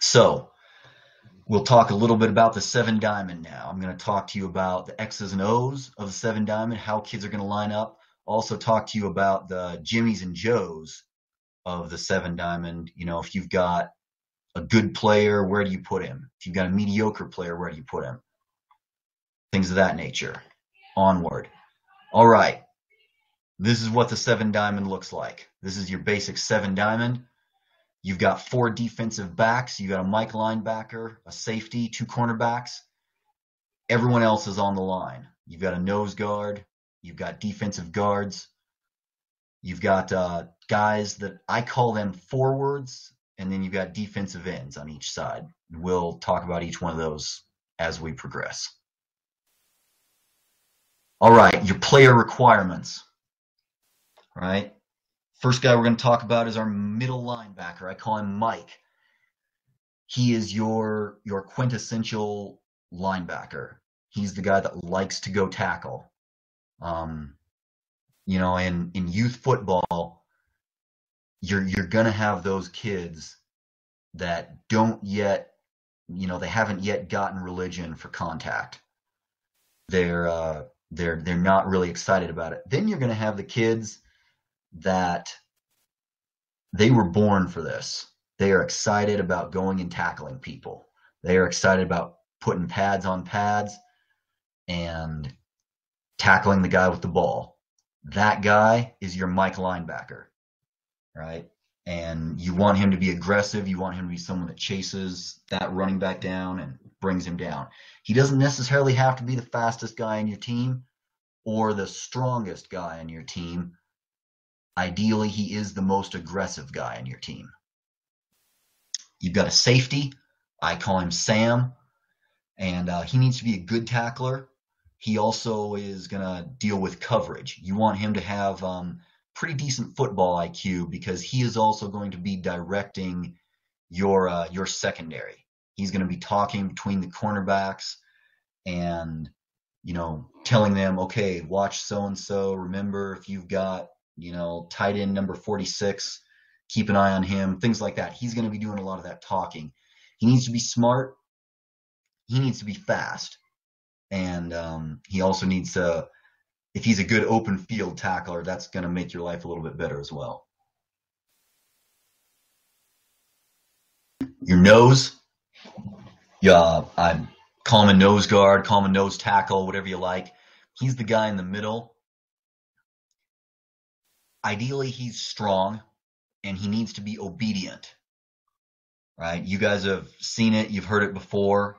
So we'll talk a little bit about the seven diamond now. I'm going to talk to you about the X's and O's of the seven diamond, how kids are going to line up. Also talk to you about the Jimmies and Joes of the seven diamond. You know, if you've got a good player, where do you put him? If you've got a mediocre player, where do you put him? Things of that nature. Onward. All right. This is what the seven diamond looks like. This is your basic seven diamond. You've got four defensive backs. You've got a Mike linebacker, a safety, two cornerbacks. Everyone else is on the line. You've got a nose guard. You've got defensive guards. You've got uh, guys that I call them forwards, and then you've got defensive ends on each side. We'll talk about each one of those as we progress. All right, your player requirements. All right. First guy we're going to talk about is our middle linebacker. I call him Mike. He is your your quintessential linebacker. He's the guy that likes to go tackle. Um, you know, in in youth football, you're you're gonna have those kids that don't yet, you know, they haven't yet gotten religion for contact. They're uh, they're they're not really excited about it. Then you're gonna have the kids that they were born for this. They are excited about going and tackling people. They are excited about putting pads on pads and tackling the guy with the ball. That guy is your Mike linebacker, right? And you want him to be aggressive. You want him to be someone that chases that running back down and brings him down. He doesn't necessarily have to be the fastest guy in your team or the strongest guy in your team, Ideally, he is the most aggressive guy on your team. You've got a safety. I call him Sam, and uh, he needs to be a good tackler. He also is going to deal with coverage. You want him to have um, pretty decent football IQ because he is also going to be directing your uh, your secondary. He's going to be talking between the cornerbacks and you know telling them, okay, watch so and so. Remember, if you've got you know, tight end number 46, keep an eye on him, things like that. He's going to be doing a lot of that talking. He needs to be smart. He needs to be fast. And um, he also needs to, if he's a good open field tackler, that's going to make your life a little bit better as well. Your nose, yeah, I'm common nose guard, common nose tackle, whatever you like. He's the guy in the middle ideally he's strong and he needs to be obedient. Right? You guys have seen it, you've heard it before.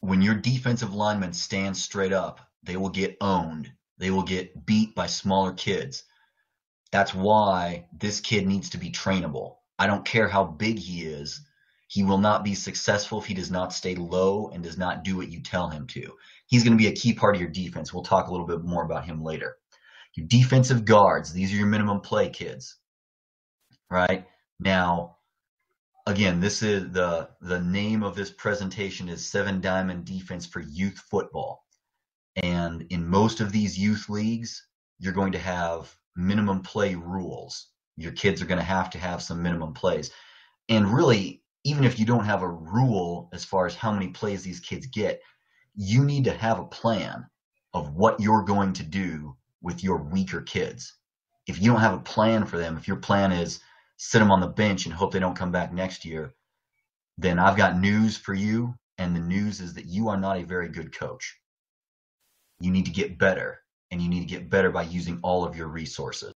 When your defensive linemen stand straight up, they will get owned. They will get beat by smaller kids. That's why this kid needs to be trainable. I don't care how big he is. He will not be successful if he does not stay low and does not do what you tell him to. He's going to be a key part of your defense. We'll talk a little bit more about him later. Your defensive guards, these are your minimum play kids. Right? Now, again, this is the the name of this presentation is Seven Diamond Defense for Youth Football. And in most of these youth leagues, you're going to have minimum play rules. Your kids are going to have to have some minimum plays. And really, even if you don't have a rule as far as how many plays these kids get, you need to have a plan of what you're going to do with your weaker kids. If you don't have a plan for them, if your plan is sit them on the bench and hope they don't come back next year, then I've got news for you. And the news is that you are not a very good coach. You need to get better, and you need to get better by using all of your resources.